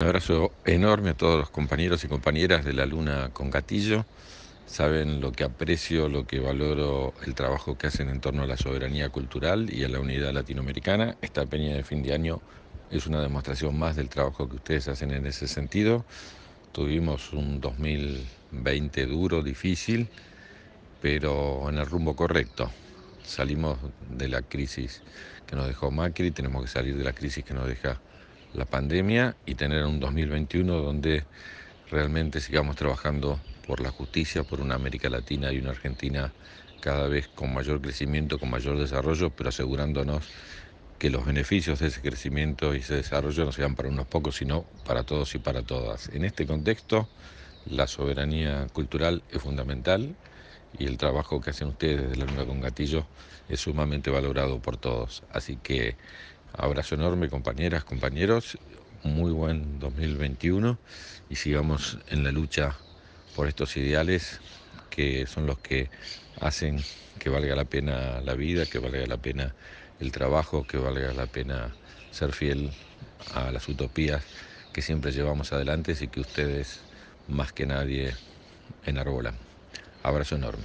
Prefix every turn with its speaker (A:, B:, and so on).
A: Un abrazo enorme a todos los compañeros y compañeras de la Luna con Gatillo. Saben lo que aprecio, lo que valoro el trabajo que hacen en torno a la soberanía cultural y a la unidad latinoamericana. Esta peña de fin de año es una demostración más del trabajo que ustedes hacen en ese sentido. Tuvimos un 2020 duro, difícil, pero en el rumbo correcto. Salimos de la crisis que nos dejó Macri, tenemos que salir de la crisis que nos deja la pandemia y tener un 2021 donde realmente sigamos trabajando por la justicia, por una América Latina y una Argentina cada vez con mayor crecimiento, con mayor desarrollo, pero asegurándonos que los beneficios de ese crecimiento y ese desarrollo no sean para unos pocos, sino para todos y para todas. En este contexto, la soberanía cultural es fundamental y el trabajo que hacen ustedes desde la Luna con Gatillo es sumamente valorado por todos. Así que Abrazo enorme, compañeras, compañeros. Muy buen 2021 y sigamos en la lucha por estos ideales que son los que hacen que valga la pena la vida, que valga la pena el trabajo, que valga la pena ser fiel a las utopías que siempre llevamos adelante y que ustedes más que nadie enarbolan. Abrazo enorme.